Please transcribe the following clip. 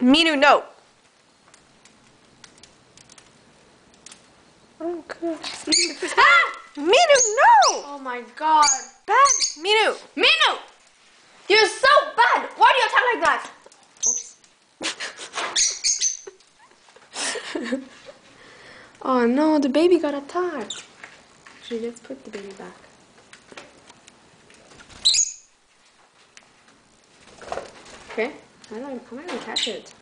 Minou, no. Oh, God. Ah! Minou, no. Oh my god. Bad. Minou. Minou! You're so bad! Why do you attack like that? Oops. oh no, the baby got attacked. Actually, let's put the baby back. Okay, I, am I gonna catch it?